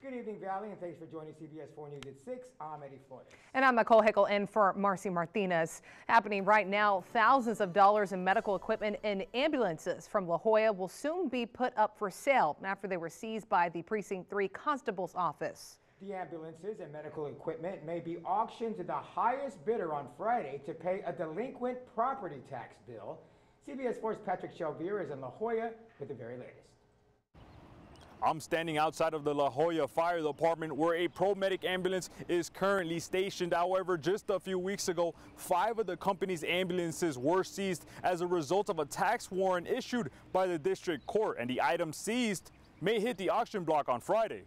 Good evening, Valley, and thanks for joining CBS 4 News at 6. I'm Eddie Flores. And I'm Nicole Hickel in for Marcy Martinez. Happening right now, thousands of dollars in medical equipment and ambulances from La Joya will soon be put up for sale after they were seized by the Precinct 3 Constable's office. The ambulances and medical equipment may be auctioned to the highest bidder on Friday to pay a delinquent property tax bill. CBS 4's Patrick Shelvier is in La Joya with the very latest. I'm standing outside of the La Joya Fire Department where a ProMedic ambulance is currently stationed. However, just a few weeks ago, five of the company's ambulances were seized as a result of a tax warrant issued by the district court, and the items seized may hit the auction block on Friday.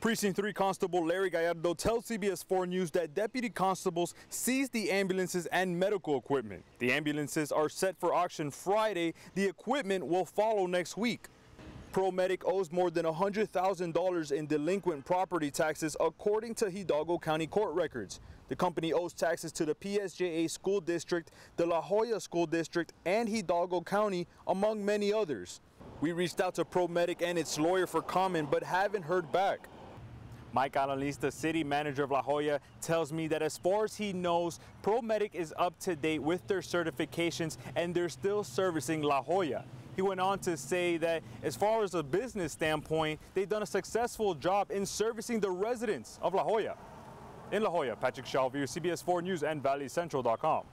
Precinct 3 Constable Larry Gallardo tells CBS 4 News that deputy constables seized the ambulances and medical equipment. The ambulances are set for auction Friday. The equipment will follow next week. ProMedic owes more than $100,000 in delinquent property taxes according to Hidalgo County court records. The company owes taxes to the PSJA School District, the La Joya School District, and Hidalgo County, among many others. We reached out to ProMedic and its lawyer for comment, but haven't heard back. Mike Alanis, the city manager of La Joya, tells me that as far as he knows, ProMedic is up to date with their certifications and they're still servicing La Joya. He went on to say that as far as a business standpoint, they've done a successful job in servicing the residents of La Joya. In La Joya, Patrick Shelvier, CBS 4 News and ValleyCentral.com.